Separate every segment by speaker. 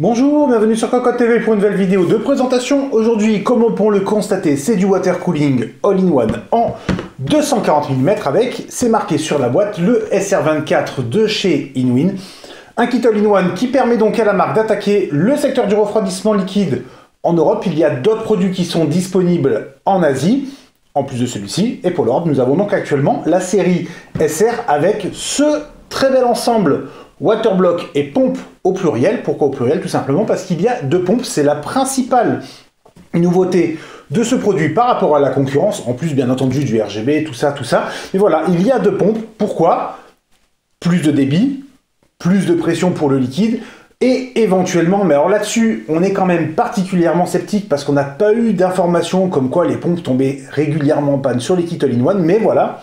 Speaker 1: Bonjour, bienvenue sur Cocotte TV pour une nouvelle vidéo de présentation. Aujourd'hui, comme on peut le constater, c'est du water cooling all-in-one en 240 mm avec, c'est marqué sur la boîte, le SR24 de chez Inwin. Un kit all-in-one qui permet donc à la marque d'attaquer le secteur du refroidissement liquide en Europe. Il y a d'autres produits qui sont disponibles en Asie, en plus de celui-ci. Et pour l'Europe, nous avons donc actuellement la série SR avec ce très bel ensemble Waterblock et pompe au pluriel. Pourquoi au pluriel? Tout simplement parce qu'il y a deux pompes. C'est la principale nouveauté de ce produit par rapport à la concurrence, en plus bien entendu du RGB, tout ça, tout ça. Mais voilà, il y a deux pompes. Pourquoi? Plus de débit, plus de pression pour le liquide, et éventuellement, mais alors là-dessus, on est quand même particulièrement sceptique parce qu'on n'a pas eu d'informations comme quoi les pompes tombaient régulièrement en panne sur les kits all-in-one, mais voilà,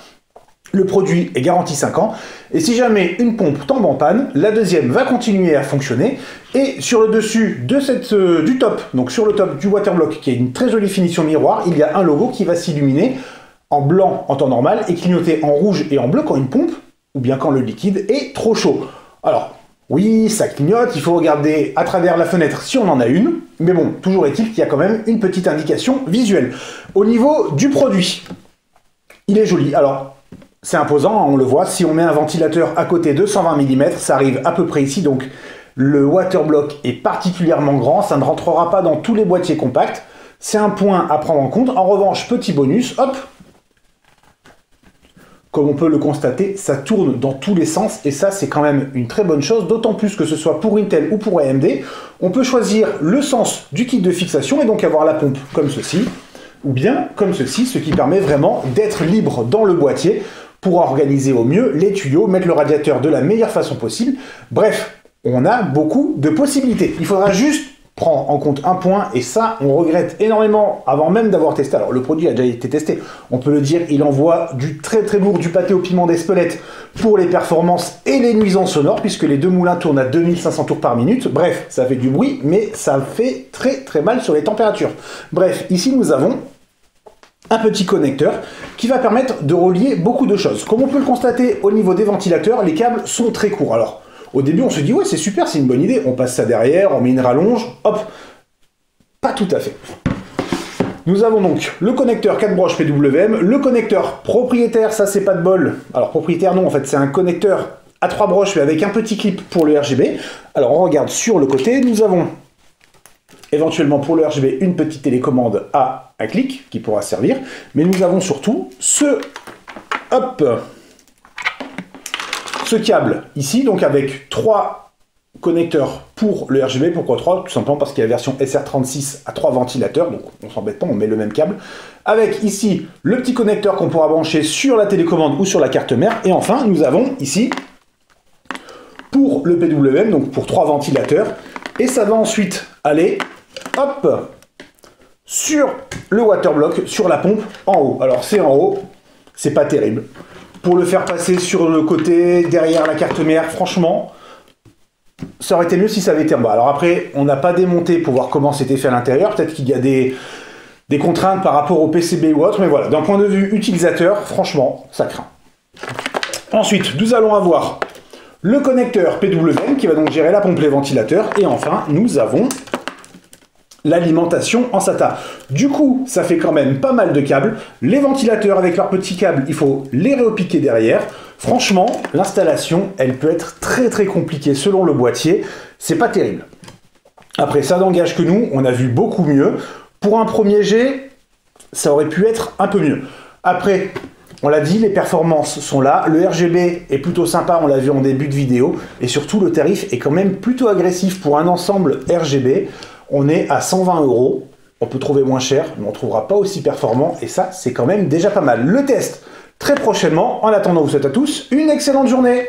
Speaker 1: le produit est garanti 5 ans, et si jamais une pompe tombe en panne, la deuxième va continuer à fonctionner, et sur le dessus de cette, euh, du top, donc sur le top du waterblock, qui a une très jolie finition miroir, il y a un logo qui va s'illuminer en blanc en temps normal, et clignoter en rouge et en bleu quand une pompe, ou bien quand le liquide est trop chaud. Alors, oui, ça clignote, il faut regarder à travers la fenêtre si on en a une, mais bon, toujours est-il qu'il y a quand même une petite indication visuelle. Au niveau du produit, il est joli. Alors, c'est imposant, on le voit. Si on met un ventilateur à côté de 120 mm, ça arrive à peu près ici. Donc le waterblock est particulièrement grand. Ça ne rentrera pas dans tous les boîtiers compacts. C'est un point à prendre en compte. En revanche, petit bonus, hop, comme on peut le constater, ça tourne dans tous les sens et ça c'est quand même une très bonne chose, d'autant plus que ce soit pour Intel ou pour AMD, on peut choisir le sens du kit de fixation et donc avoir la pompe comme ceci, ou bien comme ceci, ce qui permet vraiment d'être libre dans le boîtier pour organiser au mieux les tuyaux, mettre le radiateur de la meilleure façon possible. Bref, on a beaucoup de possibilités. Il faudra juste prendre en compte un point, et ça, on regrette énormément avant même d'avoir testé. Alors, le produit a déjà été testé, on peut le dire, il envoie du très très lourd, du pâté au piment d'Espelette pour les performances et les nuisances sonores, puisque les deux moulins tournent à 2500 tours par minute. Bref, ça fait du bruit, mais ça fait très très mal sur les températures. Bref, ici nous avons un petit connecteur qui va permettre de relier beaucoup de choses. Comme on peut le constater au niveau des ventilateurs, les câbles sont très courts. Alors, au début, on se dit, ouais, c'est super, c'est une bonne idée. On passe ça derrière, on met une rallonge, hop. Pas tout à fait. Nous avons donc le connecteur 4 broches PWM, le connecteur propriétaire, ça c'est pas de bol. Alors propriétaire non, en fait c'est un connecteur à 3 broches mais avec un petit clip pour le RGB. Alors on regarde sur le côté, nous avons éventuellement pour le RGB une petite télécommande à un clic qui pourra servir, mais nous avons surtout ce, hop, ce câble ici, donc avec trois connecteurs pour le RGB. Pourquoi 3 Tout simplement parce qu'il y a la version SR36 à trois ventilateurs, donc on s'embête pas, on met le même câble. Avec ici le petit connecteur qu'on pourra brancher sur la télécommande ou sur la carte mère. Et enfin, nous avons ici pour le PWM, donc pour trois ventilateurs. Et ça va ensuite aller hop, sur le waterblock, sur la pompe, en haut. Alors c'est en haut, c'est pas terrible. Pour le faire passer sur le côté, derrière la carte mère, franchement, ça aurait été mieux si ça avait été en bas. Alors après, on n'a pas démonté pour voir comment c'était fait à l'intérieur. Peut-être qu'il y a des, des contraintes par rapport au PCB ou autre, mais voilà, d'un point de vue utilisateur, franchement, ça craint. Ensuite, nous allons avoir le connecteur PWM qui va donc gérer la pompe, les ventilateurs, et enfin, nous avons l'alimentation en SATA. Du coup, ça fait quand même pas mal de câbles. Les ventilateurs avec leurs petits câbles, il faut les réopiquer derrière. Franchement, l'installation, elle peut être très très compliquée selon le boîtier. C'est pas terrible. Après, ça n'engage que nous, on a vu beaucoup mieux. Pour un premier jet, ça aurait pu être un peu mieux. Après, on l'a dit, les performances sont là. Le RGB est plutôt sympa, on l'a vu en début de vidéo. Et surtout, le tarif est quand même plutôt agressif pour un ensemble RGB on est à 120 euros. On peut trouver moins cher, mais on ne trouvera pas aussi performant. Et ça, c'est quand même déjà pas mal. Le test très prochainement. En attendant, vous souhaite à tous une excellente journée.